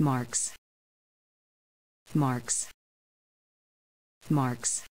marks. Marks. Marks.